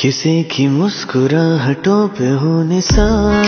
किसी की मुस्कुराहटों पे हो निसार।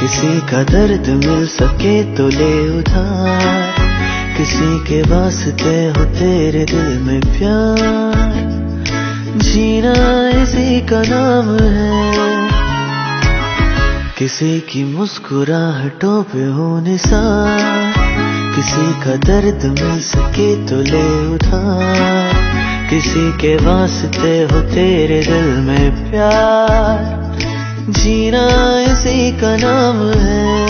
किसी का दर्द मिल सके तो ले उधार। किसी के वास्ते हो तेरे दिल में प्यार। जीना इसी का नाम है। किसी की मुस्कुराहटों पे हो निसार। किसी का दर्द मिल सके तो ले उधार। किसी के वास्ते हो तेरे दिल में प्यार। जीना इसी का नाम है।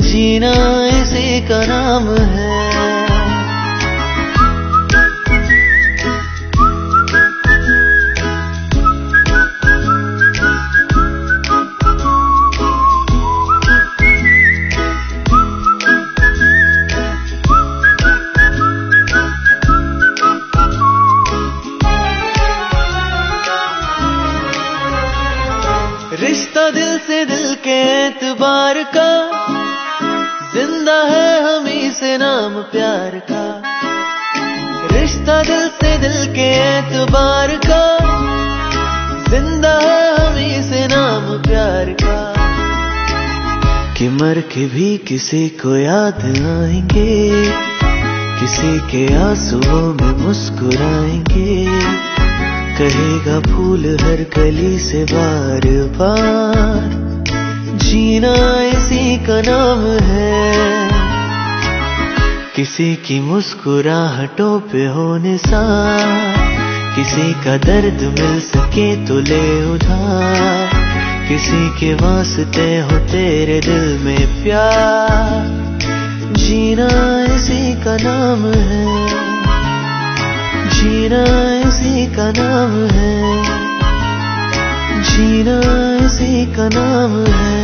जीना इसी का नाम है। रिश्ता दिल से दिल के एतबार का ज़िंदा है हम ही से नाम प्यार का। रिश्ता दिल से दिल के एतबार का। ज़िंदा है हम ही से नाम प्यार का। कि मर के भी किसी को याद आएँगे, किसी के आंसुओं में मुस्कुराएँगे। कहेगा फूल हर गली से बार बार, जीना इसी का नाम है। किसी की मुस्कुराहटों पे हो निसार, किसी का दर्द मिल सके तो ले उधार, किसी के वास्ते हो तेरे दिल में प्यार। जीना इसी का नाम है। जीना इसी का नाम है। जीना इसी का नाम है।